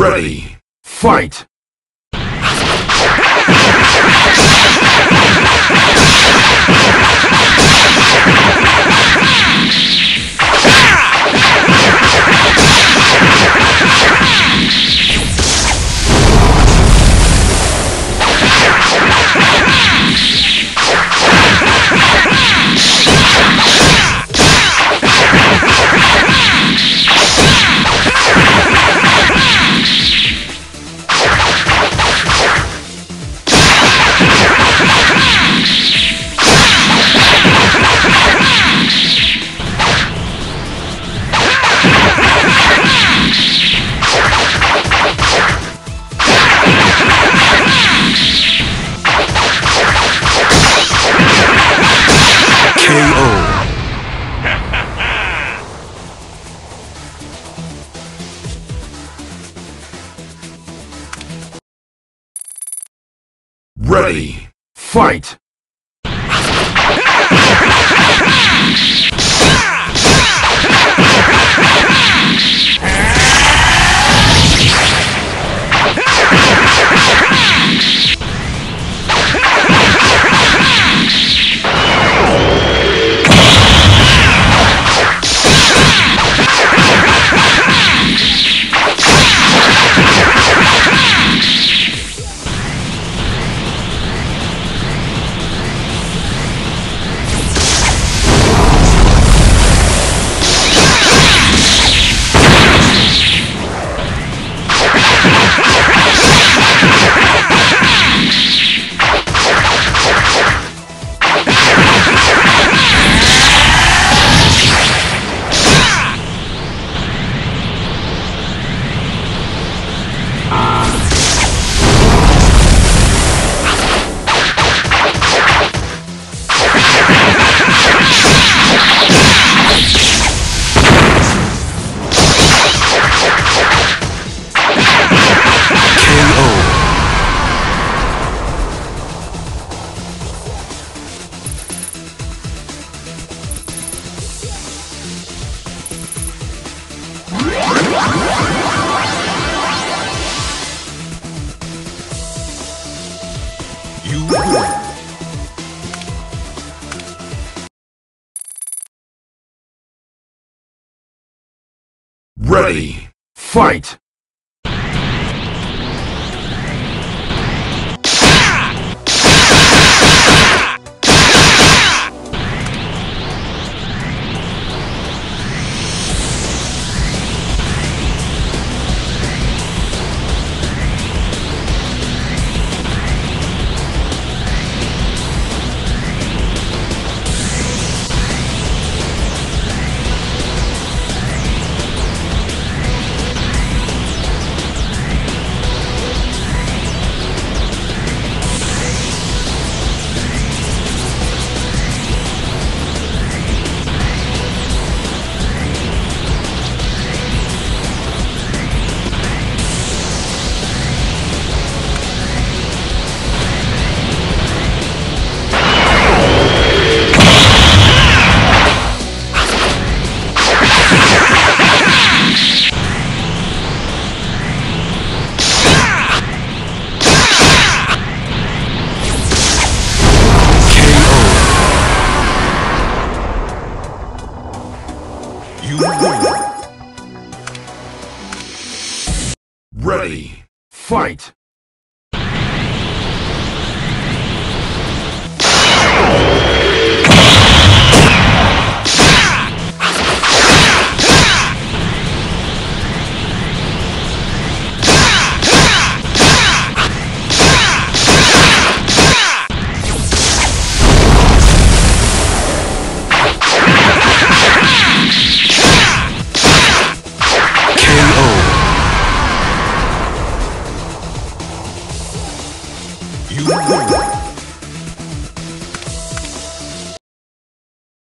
Ready, fight! Ready, fight! You win. Ready, fight! Ready, fight!